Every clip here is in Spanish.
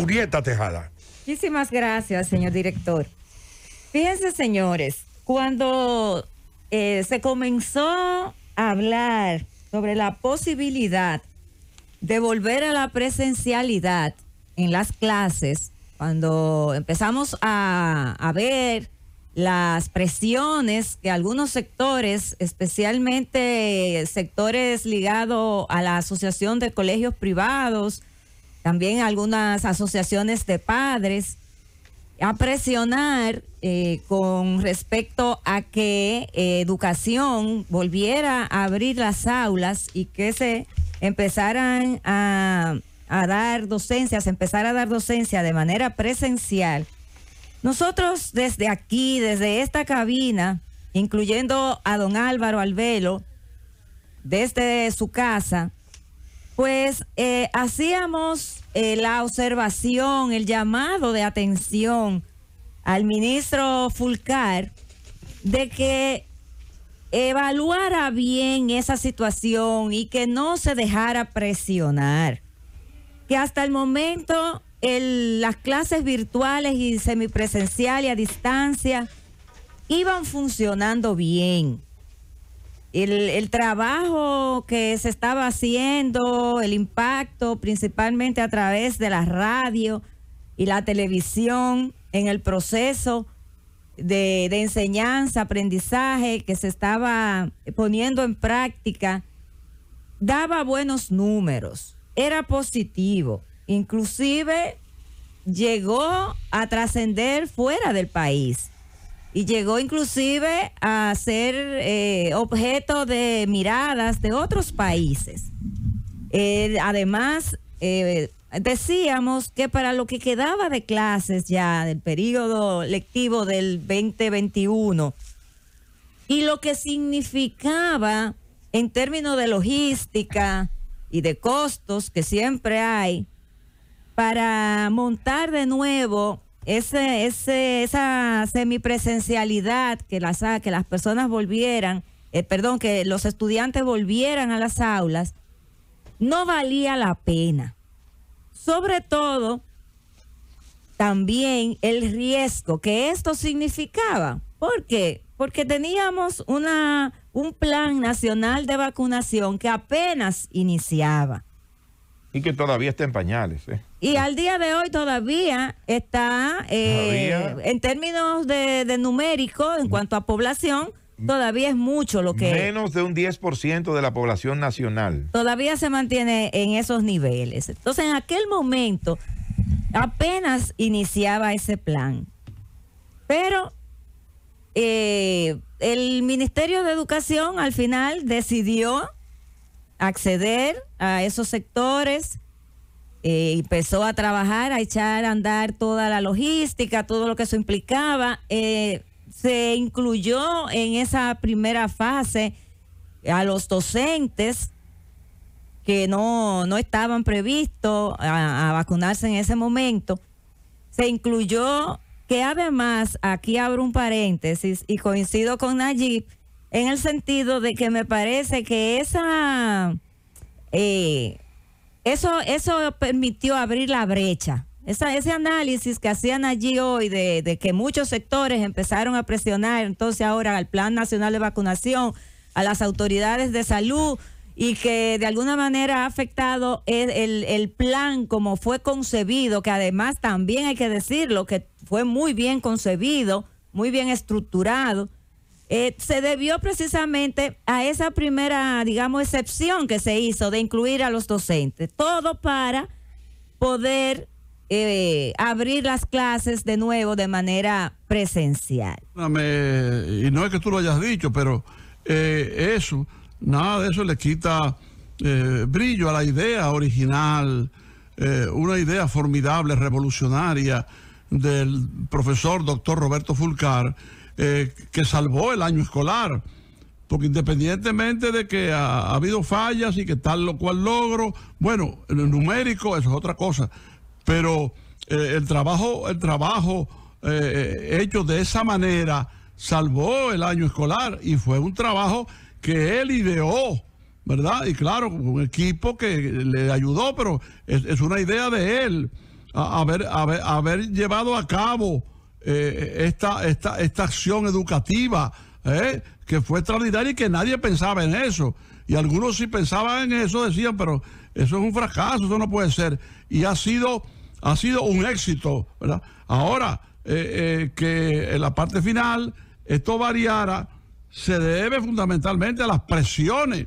Julieta Tejada. Muchísimas gracias, señor director. Fíjense, señores, cuando eh, se comenzó a hablar sobre la posibilidad de volver a la presencialidad en las clases, cuando empezamos a, a ver las presiones que algunos sectores, especialmente sectores ligados a la Asociación de Colegios Privados, también algunas asociaciones de padres, a presionar eh, con respecto a que eh, educación volviera a abrir las aulas y que se empezaran a, a dar docencia, se empezara a dar docencia de manera presencial. Nosotros desde aquí, desde esta cabina, incluyendo a don Álvaro Albelo, desde su casa, pues eh, hacíamos eh, la observación, el llamado de atención al ministro Fulcar de que evaluara bien esa situación y que no se dejara presionar. Que hasta el momento las clases virtuales y semipresencial y a distancia iban funcionando bien. El, trabajo que se estaba haciendo, el impacto principalmente a través de la radio y la televisión en el proceso de, enseñanza, aprendizaje que se estaba poniendo en práctica, daba buenos números, era positivo. Inclusive llegó a trascender fuera del país y llegó inclusive a ser eh, objeto de miradas de otros países. Eh, además, eh, decíamos que para lo que quedaba de clases ya del periodo lectivo del 2021 y lo que significaba en términos de logística y de costos que siempre hay, para montar de nuevo ese, ese, esa semipresencialidad, que las, que las personas volvieran, eh, perdón, que los estudiantes volvieran a las aulas, no valía la pena. Sobre todo, también el riesgo que esto significaba. ¿Por qué? Porque teníamos una, un plan nacional de vacunación que apenas iniciaba. Y que todavía está en pañales. ¿eh? Y al día de hoy todavía está, eh, en términos de, numérico, en cuanto a población, todavía es mucho lo que... Menos de un 10% de la población nacional. Todavía se mantiene en esos niveles. Entonces, en aquel momento, apenas iniciaba ese plan. Pero eh, el Ministerio de Educación al final decidió acceder a esos sectores, eh, empezó a trabajar, a echar a andar toda la logística, todo lo que eso implicaba. Eh, se incluyó en esa primera fase a los docentes que no, no estaban previstos a, vacunarse en ese momento. Se incluyó que además, aquí abro un paréntesis y coincido con Nayib, en el sentido de que me parece que esa eh, eso, eso permitió abrir la brecha. ese análisis que hacían allí hoy de, que muchos sectores empezaron a presionar entonces ahora al Plan Nacional de Vacunación, a las autoridades de salud y que de alguna manera ha afectado el, el, el plan como fue concebido, que además también hay que decirlo, que fue muy bien concebido, muy bien estructurado eh, se debió precisamente a esa primera, digamos, excepción que se hizo de incluir a los docentes. Todo para poder eh, abrir las clases de nuevo de manera presencial. Y no es que tú lo hayas dicho, pero eh, eso, nada de eso le quita brillo a la idea original, una idea formidable, revolucionaria del profesor doctor Roberto Fulcar eh, que salvó el año escolar. Porque independientemente de que ha, habido fallas y que tal lo cual logro, bueno, en el numérico eso es otra cosa. Pero eh, el trabajo, el trabajo eh, hecho de esa manera salvó el año escolar y fue un trabajo que él ideó, ¿verdad? Y claro, un equipo que le ayudó, pero es, es una idea de él. haber, haber, haber llevado a cabo eh, esta, esta, esta acción educativa, eh, que fue extraordinaria y que nadie pensaba en eso. Y algunos si pensaban en eso decían, pero eso es un fracaso, eso no puede ser. Y ha sido, ha sido un éxito. Ahora, eh, que en la parte final esto variara, se debe fundamentalmente a las presiones,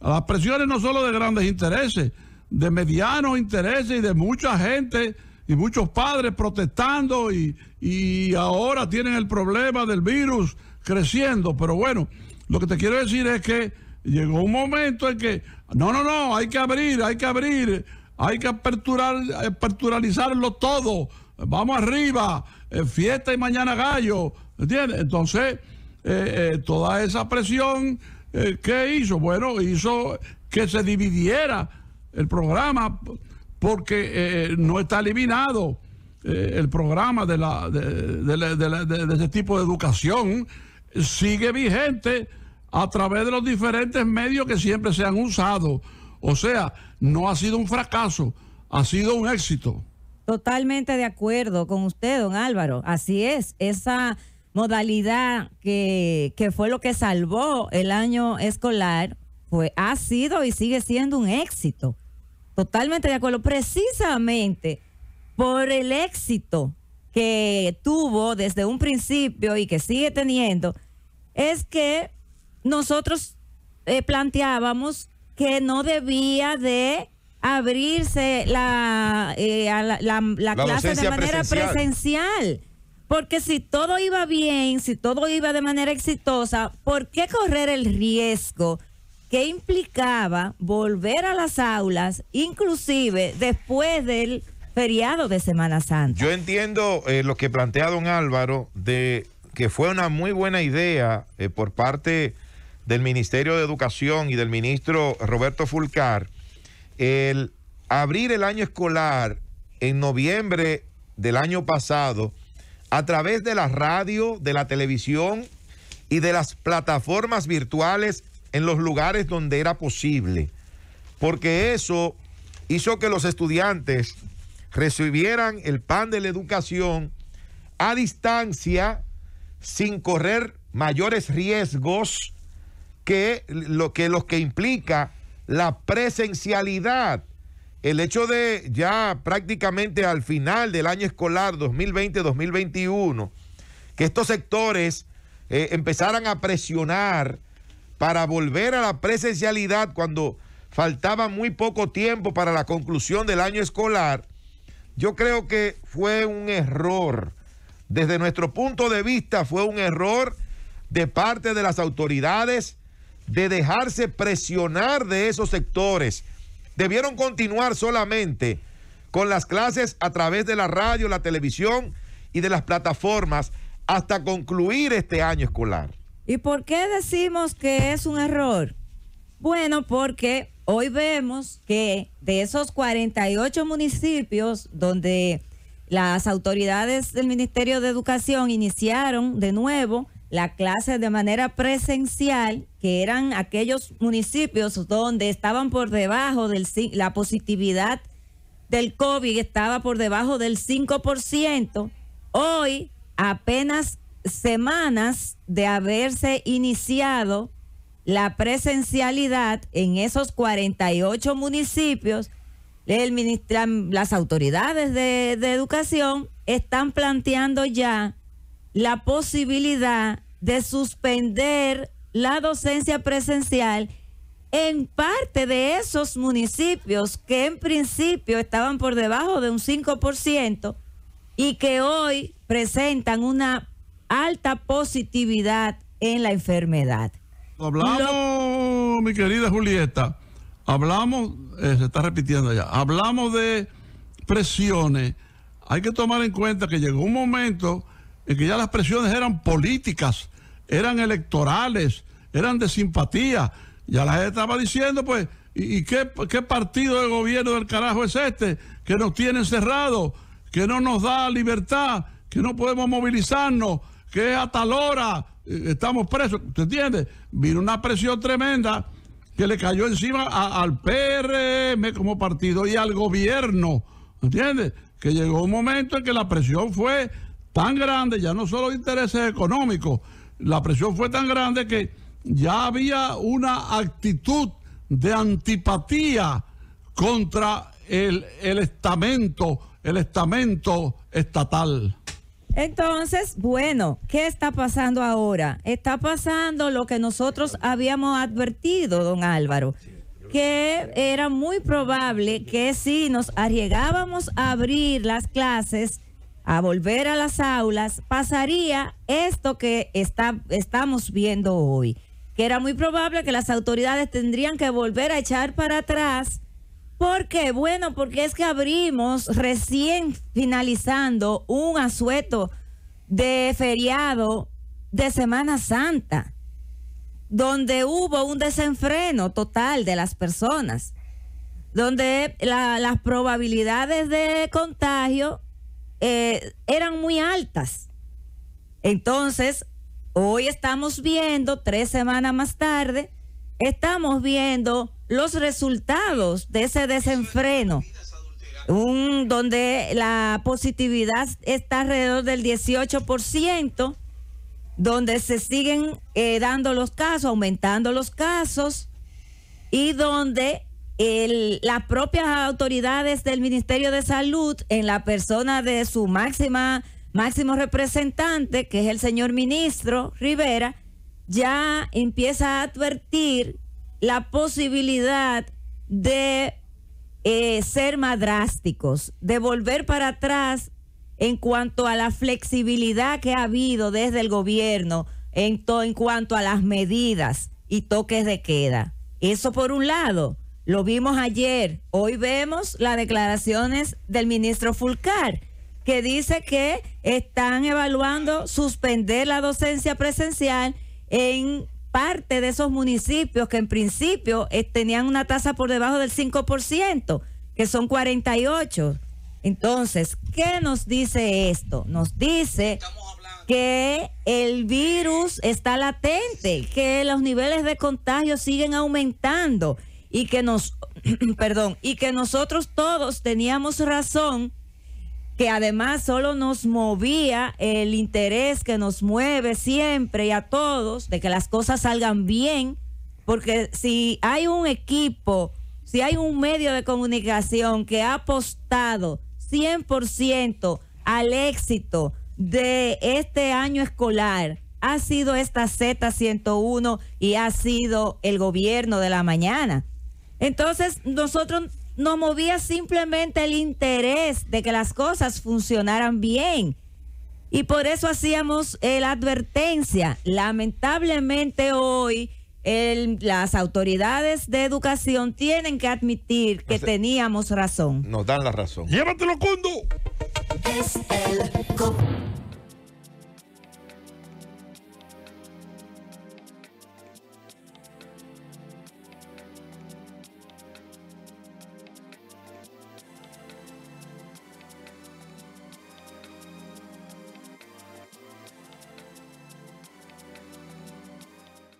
a las presiones no solo de grandes intereses, de medianos intereses y de mucha gente y muchos padres protestando y, y ahora tienen el problema del virus creciendo. Pero bueno, lo que te quiero decir es que llegó un momento en que, no, no, no, hay que abrir, hay que abrir, hay que aperturar, aperturalizarlo todo. Vamos arriba, eh, fiesta y mañana gallo. ¿Entiendes? Entonces, eh, eh, toda esa presión, ¿qué hizo? Bueno, hizo que se dividiera el programa porque no está eliminado el programa de, ese tipo de educación. Sigue vigente a través de los diferentes medios que siempre se han usado. O sea, no ha sido un fracaso, ha sido un éxito. Totalmente de acuerdo con usted, don Álvaro. Así es, esa modalidad que, fue lo que salvó el año escolar, fue, ha sido y sigue siendo un éxito. Totalmente de acuerdo. Precisamente por el éxito que tuvo desde un principio y que sigue teniendo, es que nosotros eh, planteábamos que no debía de abrirse la, eh, la, clase de manera presencial. Porque si todo iba bien, si todo iba de manera exitosa, ¿por qué correr el riesgo que implicaba volver a las aulas, inclusive después del feriado de Semana Santa? Yo entiendo eh, lo que plantea don Álvaro de que fue una muy buena idea por parte del Ministerio de Educación y del ministro Roberto Fulcar, el abrir el año escolar en noviembre del año pasado a través de la radio, de la televisión y de las plataformas virtuales en los lugares donde era posible, porque eso hizo que los estudiantes recibieran el pan de la educación a distancia sin correr mayores riesgos que lo que, los que implica la presencialidad. El hecho de ya prácticamente al final del año escolar 2020-2021, que estos sectores eh, empezaran a presionar para volver a la presencialidad cuando faltaba muy poco tiempo para la conclusión del año escolar, yo creo que fue un error. Desde nuestro punto de vista fue un error de parte de las autoridades de dejarse presionar de esos sectores. Debieron continuar solamente con las clases a través de la radio, la televisión y de las plataformas hasta concluir este año escolar. ¿Y por qué decimos que es un error? Bueno, porque hoy vemos que de esos 48 municipios donde las autoridades del Ministerio de Educación iniciaron de nuevo la clase de manera presencial, que eran aquellos municipios donde estaban por debajo del la positividad del COVID estaba por debajo del 5%, hoy apenas semanas de haberse iniciado la presencialidad en esos 48 municipios, el las autoridades de, de educación están planteando ya la posibilidad de suspender la docencia presencial en parte de esos municipios que en principio estaban por debajo de un 5% y que hoy presentan una alta positividad en la enfermedad. Hablamos, mi querida Julieta, hablamos, eh, se está repitiendo ya, hablamos de presiones. Hay que tomar en cuenta que llegó un momento en que ya las presiones eran políticas eran electorales, eran de simpatía. Ya la gente estaba diciendo, pues, ¿y, qué, partido de gobierno del carajo es este que nos tiene encerrados, que no nos da libertad, que no podemos movilizarnos, que a tal hora eh, estamos presos? ¿Te entiende? Vino una presión tremenda que le cayó encima al PRM como partido y al gobierno, ¿entiendes? que llegó un momento en que la presión fue tan grande, ya no solo intereses económicos, la presión fue tan grande que ya había una actitud de antipatía contra el estamento, el estamento estatal. Entonces, bueno, ¿qué está pasando ahora? Está pasando lo que nosotros habíamos advertido, don Álvaro, que era muy probable que si nos arriesgábamos a abrir las clases, a volver a las aulas, pasaría esto que está, estamos viendo hoy, que era muy probable que las autoridades tendrían que volver a echar para atrás ¿Por qué? Bueno, porque es que abrimos recién finalizando un asueto de feriado de Semana Santa, donde hubo un desenfreno total de las personas, donde las probabilidades de contagio eh, eran muy altas. Entonces, hoy estamos viendo, tres semanas más tarde, estamos viendo los resultados de ese desenfreno, un, donde la positividad está alrededor del 18%, donde se siguen eh, dando los casos, aumentando los casos, y donde las propias autoridades del Ministerio de Salud, en la persona de su máxima máximo representante, que es el señor ministro Rivera, ya empieza a advertir la posibilidad de eh, ser más drásticos, de volver para atrás en cuanto a la flexibilidad que ha habido desde el gobierno en, en cuanto a las medidas y toques de queda. Eso por un lado, lo vimos ayer, hoy vemos las declaraciones del ministro Fulcar, que dice que están evaluando suspender la docencia presencial en parte de esos municipios que en principio eh, tenían una tasa por debajo del 5%, que son 48. Entonces, ¿qué nos dice esto? Nos dice que el virus está latente, que los niveles de contagio siguen aumentando y que nos perdón, y que nosotros todos teníamos razón que además solo nos movía el interés que nos mueve siempre y a todos de que las cosas salgan bien, porque si hay un equipo, si hay un medio de comunicación que ha apostado 100% al éxito de este año escolar, ha sido esta Z101 y ha sido el gobierno de la mañana. Entonces, nosotros nos movía simplemente el interés de que las cosas funcionaran bien. Y por eso hacíamos la advertencia. Lamentablemente hoy las autoridades de educación tienen que admitir que teníamos razón. Nos dan la razón. Llévatelo, Cundo. Es el